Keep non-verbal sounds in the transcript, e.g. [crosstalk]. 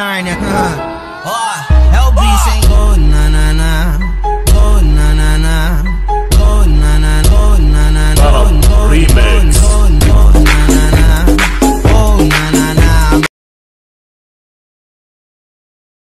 Nine. [laughs]